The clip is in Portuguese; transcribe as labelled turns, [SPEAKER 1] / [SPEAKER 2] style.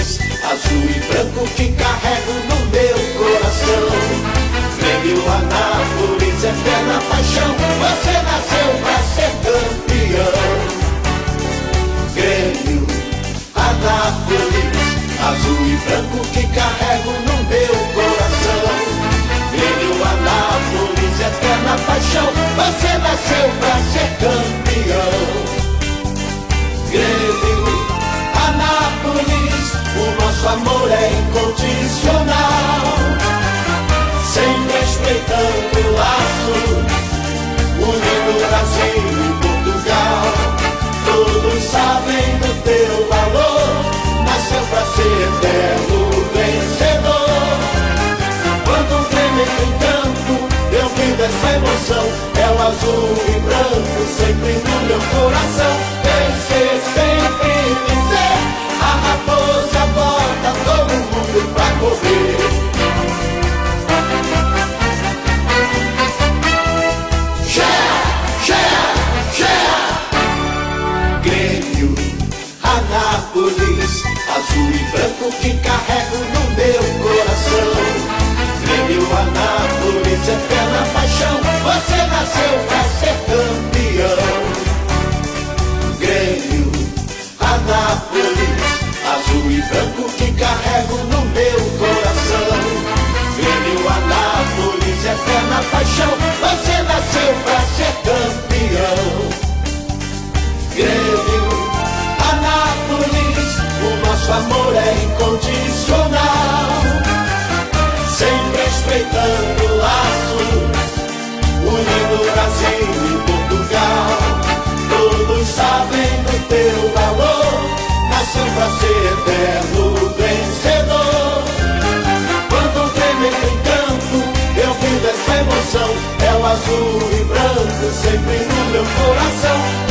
[SPEAKER 1] cores, azul e branco que carrego no meu coração. Grêmio Anápolis, eterna paixão, você nasceu pra ser campeão. Grêmio Anápolis, azul e branco que carrego no azul e branco sempre no meu coração. Nasceu pra ser campeão. Grêmio, Anápolis, azul e branco que carrego no meu coração. Grêmio, Anápolis, eterna paixão. Você nasceu pra ser campeão. Grêmio, Anápolis, o nosso amor é incondicional. Teu valor, nasceu pra ser eterno vencedor. Quando entra em campo, eu vivo essa emoção. É o azul e branco sempre no meu coração.